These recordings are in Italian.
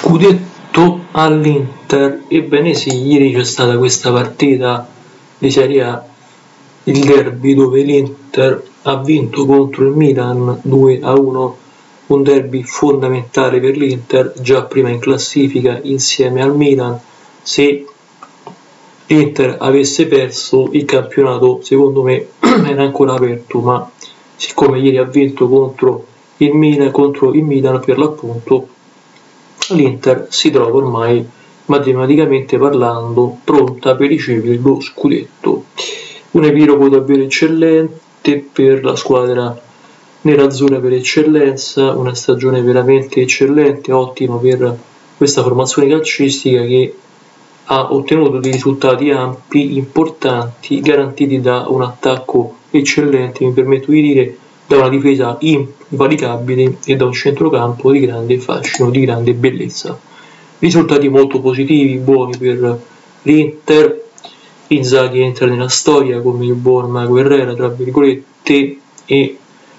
Scudetto all'Inter, ebbene sì, ieri c'è stata questa partita di Serie A, il derby dove l'Inter ha vinto contro il Milan 2 a 1, un derby fondamentale per l'Inter, già prima in classifica insieme al Milan. Se l'Inter avesse perso il campionato, secondo me era ancora aperto, ma siccome ieri ha vinto contro il Milan, contro il Milan per l'appunto, l'Inter si trova ormai matematicamente parlando pronta per ricevere lo scudetto. Un epilogo davvero eccellente per la squadra nerazzurra per eccellenza, una stagione veramente eccellente, ottima per questa formazione calcistica che ha ottenuto dei risultati ampi, importanti, garantiti da un attacco eccellente, mi permetto di dire, da una difesa invalicabile e da un centrocampo di grande fascino, di grande bellezza. Risultati molto positivi, buoni per l'Inter, Inzaghi entra nella storia come il buon Mago Herrera, tra virgolette, e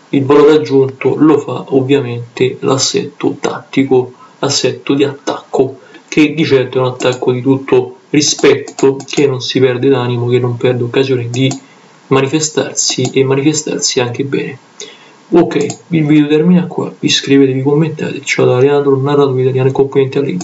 il valore aggiunto lo fa ovviamente l'assetto tattico, l'assetto di attacco, che di certo è un attacco di tutto rispetto, che non si perde d'animo, che non perde occasione di manifestarsi e manifestarsi anche bene. Ok, il video termina qua, iscrivetevi, commentate, ciao da Leandro, narratore italiano e componente all'Inter.